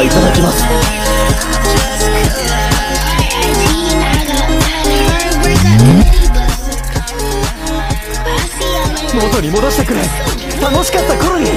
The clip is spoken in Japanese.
はいただきます。元に戻してくれ。楽しかった頃に。